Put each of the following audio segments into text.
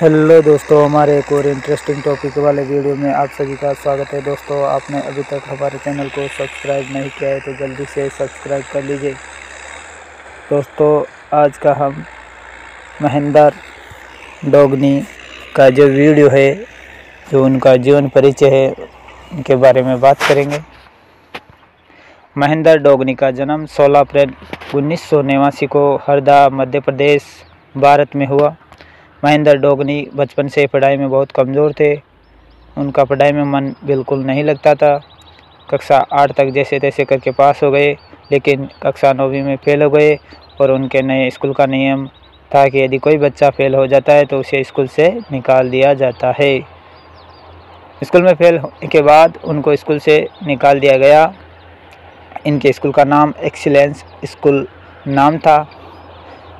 Hello दोस्तों, हमारे एक और इंटरेस्टिंग टॉपिक वाले वीडियो में आप सभी का स्वागत है। दोस्तों, आपने अभी तक हमारे चैनल को सब्सक्राइब नहीं किया है तो जल्दी से सब्सक्राइब कर लीजिए। दोस्तों, आज का हम महेंद्र डोगनी का जो वीडियो है, जो उनका जीवन परिचय है, उनके बारे में बात करेंगे। महेंद्र डोगनी का जन्म 16 अप्रैल उन्नीस को हरदा, मध्य प्रदेश, भारत में हुआ। महेंद्र डोगनी बचपन से पढ़ाई में बहुत कमज़ोर थे। उनका पढ़ाई में मन बिल्कुल नहीं लगता था। कक्षा आठ तक जैसे तैसे करके पास हो गए, लेकिन कक्षा नौवीं में फेल हो गए और उनके नए स्कूल का नियम था कि यदि कोई बच्चा फेल हो जाता है तो उसे स्कूल से निकाल दिया जाता है। स्कूल में फेल होने के बाद उनको स्कूल से निकाल दिया गया। इनके स्कूल का नाम एक्सीलेंस स्कूल नाम था।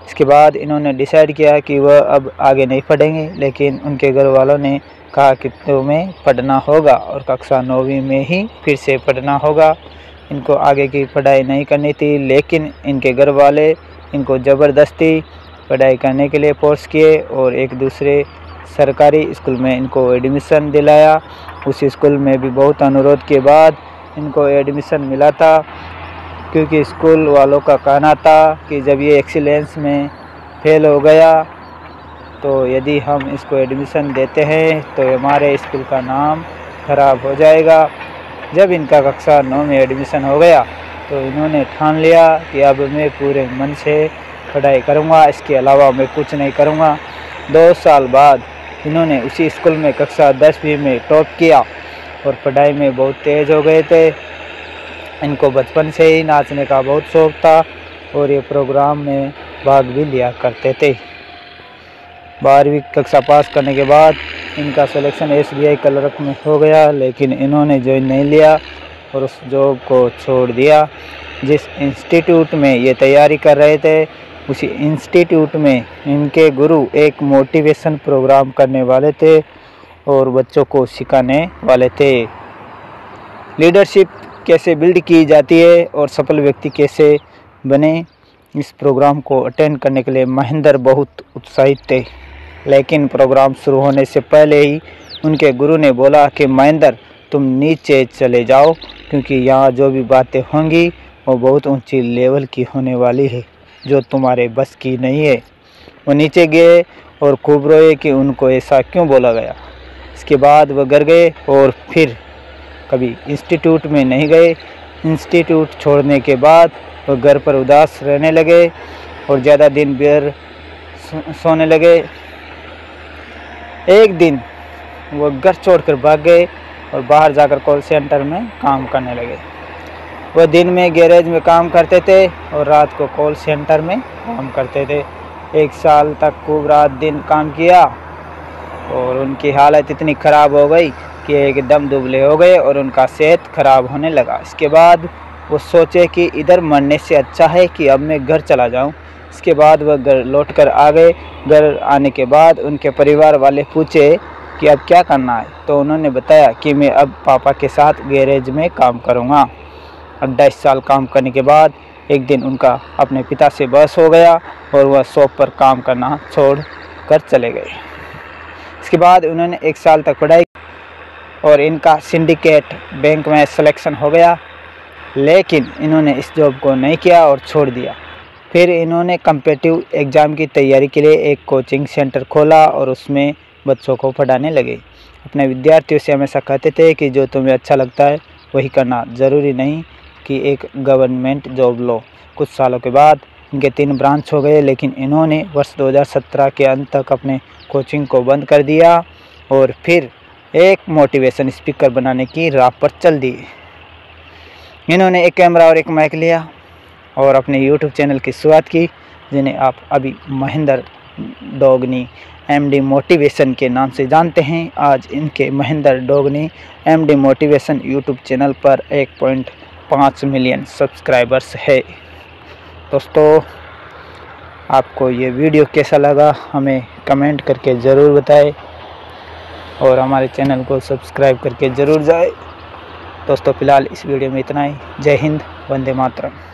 इसके बाद इन्होंने डिसाइड किया कि वह अब आगे नहीं पढ़ेंगे, लेकिन उनके घर वालों ने कहा कि तुम्हें पढ़ना होगा और कक्षा नौवीं में ही फिर से पढ़ना होगा। इनको आगे की पढ़ाई नहीं करनी थी, लेकिन इनके घर वाले इनको ज़बरदस्ती पढ़ाई करने के लिए फोर्स किए और एक दूसरे सरकारी स्कूल में इनको एडमिशन दिलाया। उस स्कूल में भी बहुत अनुरोध के बाद इनको एडमिशन मिला था। क्योंकि स्कूल वालों का कहना था कि जब ये एक्सीलेंस में फेल हो गया तो यदि हम इसको एडमिशन देते हैं तो हमारे स्कूल का नाम खराब हो जाएगा। जब इनका कक्षा नौ में एडमिशन हो गया तो इन्होंने ठान लिया कि अब मैं पूरे मन से पढ़ाई करूँगा, इसके अलावा मैं कुछ नहीं करूँगा। दो साल बाद इन्होंने उसी स्कूल में कक्षा दसवीं में टॉप किया और पढ़ाई में बहुत तेज़ हो गए थे। इनको बचपन से ही नाचने का बहुत शौक़ था और ये प्रोग्राम में भाग भी लिया करते थे। बारहवीं कक्षा पास करने के बाद इनका selection S B I clerk में हो गया, लेकिन इन्होंने ज्वाइन नहीं लिया और उस जॉब को छोड़ दिया। जिस इंस्टीट्यूट में ये तैयारी कर रहे थे, उसी इंस्टीट्यूट में इनके गुरु एक मोटिवेशन प्रोग्राम करने वाले थे और बच्चों को सिखाने वाले थे। लीडरशिप कैसे बिल्ड की जाती है और सफल व्यक्ति कैसे बने, इस प्रोग्राम को अटेंड करने के लिए महेंद्र बहुत उत्साहित थे। लेकिन प्रोग्राम शुरू होने से पहले ही उनके गुरु ने बोला कि, महेंद्र, तुम नीचे चले जाओ, क्योंकि यहाँ जो भी बातें होंगी, वो बहुत ऊँची लेवल की होने वाली है, जो तुम्हारे बस की नहीं है। वो नीचे गए और खूब रोए कि उनको ऐसा क्यों बोला गया। इसके बाद वह घर गए और फिर कभी इंस्टीट्यूट में नहीं गए। इंस्टीट्यूट छोड़ने के बाद वो घर पर उदास रहने लगे और ज़्यादा दिन बेर सोने लगे। एक दिन वो घर छोड़कर भाग गए और बाहर जाकर कॉल सेंटर में काम करने लगे। वो दिन में गैरेज में काम करते थे और रात को कॉल सेंटर में काम करते थे। एक साल तक खूब रात दिन काम किया और उनकी हालत इतनी ख़राब हो गई कि एकदम दुबले हो गए और उनका सेहत ख़राब होने लगा। इसके बाद वो सोचे कि इधर मरने से अच्छा है कि अब मैं घर चला जाऊँ। इसके बाद वह घर लौट कर आ गए। घर आने के बाद उनके परिवार वाले पूछे कि अब क्या करना है? तो उन्होंने बताया कि मैं अब पापा के साथ गैरेज में काम करूँगा। अट्ठाईस साल काम करने के बाद एक दिन उनका अपने पिता से बस हो गया और वह शॉप पर काम करना छोड़ कर चले गए। इसके बाद उन्होंने एक साल तक पढ़ाई और इनका सिंडिकेट बैंक में सिलेक्शन हो गया। लेकिन इन्होंने इस जॉब को नहीं किया और छोड़ दिया। फिर इन्होंने कम्पेटिव एग्ज़ाम की तैयारी के लिए एक कोचिंग सेंटर खोला और उसमें बच्चों को पढ़ाने लगे। अपने विद्यार्थियों से हमेशा कहते थे कि जो तुम्हें अच्छा लगता है, वही करना। ज़रूरी नहीं कि एक गवर्नमेंट जॉब लो। कुछ सालों के बाद इनके तीन ब्रांच हो गए, लेकिन इन्होंने वर्ष 2017 के अंत तक अपने कोचिंग को बंद कर दिया और फिर एक मोटिवेशन स्पीकर बनाने की राह पर चल दी। इन्होंने एक कैमरा और एक माइक लिया और अपने यूट्यूब चैनल की शुरुआत की, जिन्हें आप अभी महेंद्र डोगनी एमडी मोटिवेशन के नाम से जानते हैं। आज इनके Mahendra Dogney MD motivation YouTube channel पर 1.5 मिलियन सब्सक्राइबर्स है। दोस्तों, आपको ये वीडियो कैसा लगा, हमें कमेंट करके ज़रूर बताएँ। और हमारे चैनल को सब्सक्राइब करके ज़रूर जाए। दोस्तों, फ़िलहाल इस वीडियो में इतना ही। जय हिंद, वंदे मातरम।